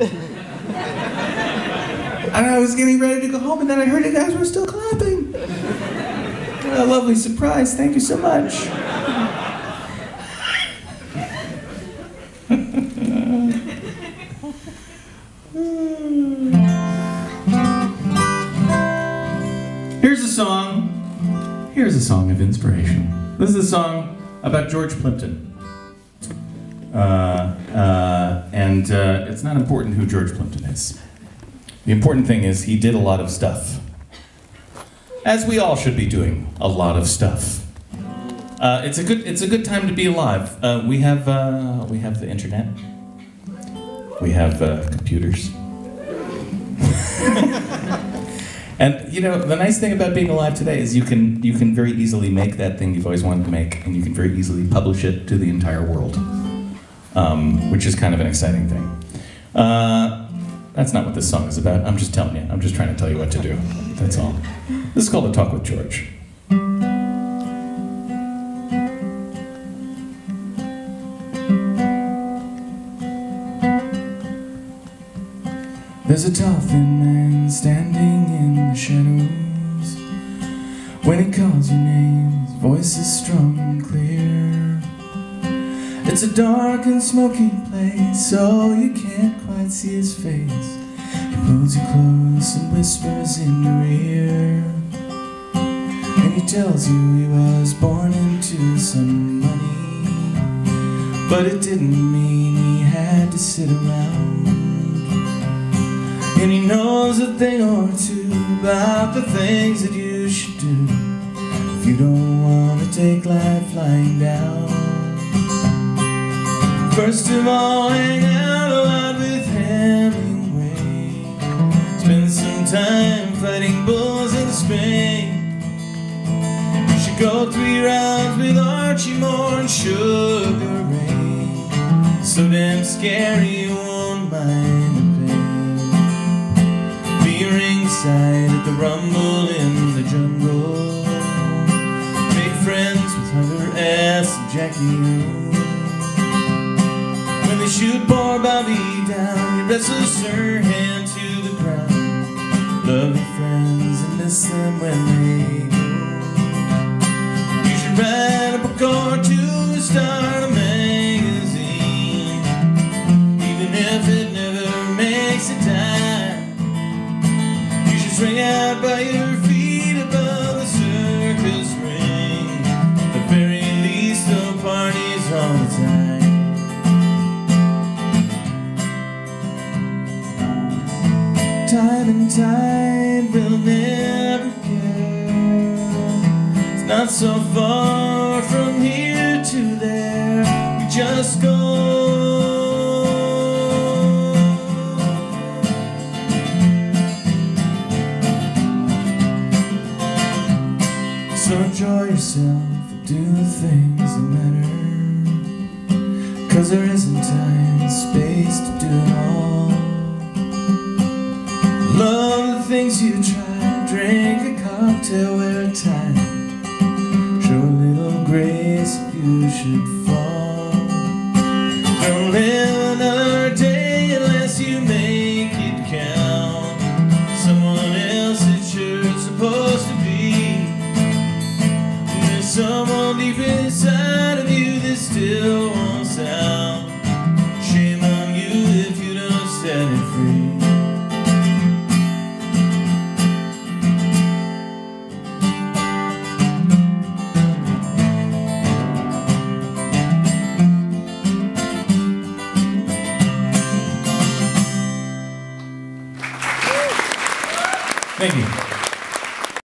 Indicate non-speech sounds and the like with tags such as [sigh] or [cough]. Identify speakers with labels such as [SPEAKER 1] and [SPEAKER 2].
[SPEAKER 1] and I was getting ready to go home, and then I heard you guys were still clapping. What a lovely surprise. Thank you so much. Here's a song. Here's a song of inspiration. This is a song about George Plimpton. Uh, uh, and uh, it's not important who George Plimpton is. The important thing is he did a lot of stuff. As we all should be doing a lot of stuff. Uh, it's a good it's a good time to be alive. Uh, we have uh, we have the internet. We have computers. [laughs] and you know the nice thing about being alive today is you can you can very easily make that thing you've always wanted to make, and you can very easily publish it to the entire world, um, which is kind of an exciting thing. Uh, that's not what this song is about. I'm just telling you. I'm just trying to tell you what to do. That's all. This is called a talk with George. There's a tall thin man standing in the shadows. When he calls your name, his voice is strong and clear. It's a dark and smoky place, so you can't quite see his face. He pulls you close and whispers in your ear. And he tells you he was born into some money. But it didn't mean he had to sit around. And he knows a thing or two about the things that you should do if you don't want to take life lying down. First of all, hang out a lot with Hemingway. Spend some time fighting bulls in Spain. You should go three rounds with Archie Moore and Sugar Ray. So damn scary, you won't mind the pain. Be ringside at the rumble in the jungle. Make friends with Hunter S. and Jackie they shoot poor Bobby down, wrestles her hand to the ground. Love your friends and miss them when they go. You should write Time and tide will never care. It's not so far from here to there. We just go. So enjoy yourself and do the things that matter. Cause there isn't time and space to do it all. Things you try. Drink a cocktail, wear a tie. Show a little grace you should fall. Thank you.